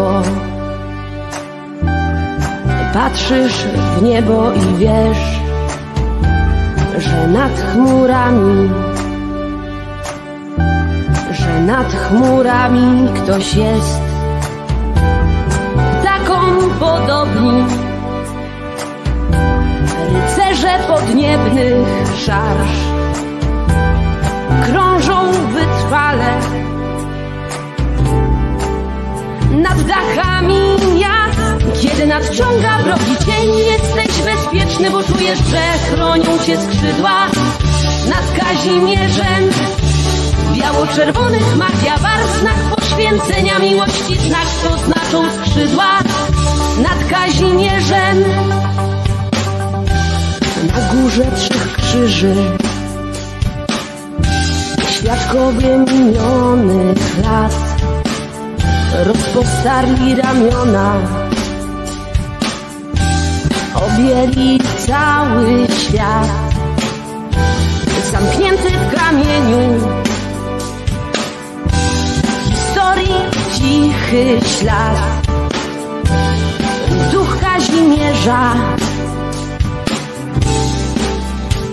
niebo, patrzysz w niebo i wiesz, że nad chmurami, że nad chmurami ktoś jest taką podobni. Rycerze podniebnych szarż nad dachami miast. Kiedy nadciąga wrogi cień, jesteś bezpieczny, bo czujesz, że chronią cię skrzydła nad Kazimierzem. Biało-czerwonych magia barw, znak poświęcenia miłości, znak to znaczą skrzydła nad Kazimierzem. Na górze trzech krzyży Świadkowie minionych lat Rozpostarli ramiona. Objęli cały świat. Zamknięty w kamieniu Historii cichy ślad. Duch Kazimierza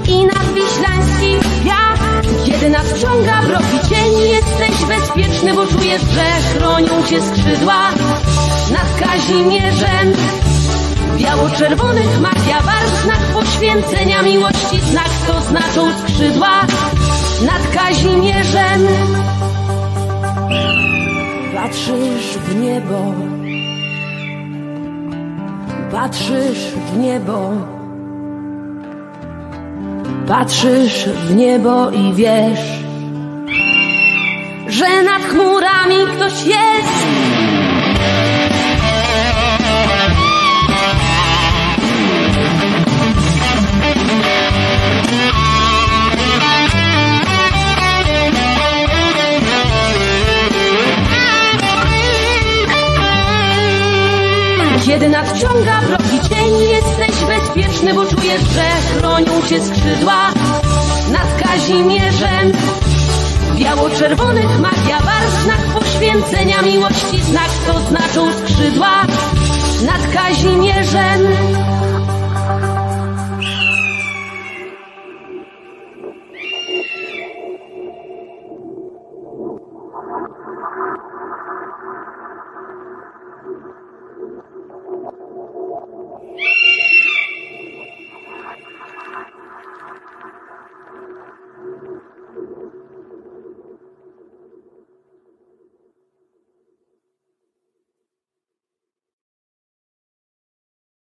i wiatr Nadciąga wrogi cień Jesteś bezpieczny, bo czujesz, że chronią cię skrzydła. Nad Kazimierzem Biało-czerwonych magia barw Znak poświęcenia miłości Znak to znaczą skrzydła. Nad Kazimierzem Patrzysz w niebo. Patrzysz w niebo Patrzysz w niebo i wiesz, że nad chmurami ktoś jest. Kiedy nadciąga jesteś bezpieczny, bo czujesz, że chronią cię skrzydła nad Kazimierzem. Biało-czerwonych magia barw, znak poświęcenia miłości, znak to znaczą skrzydła nad Kazimierzem.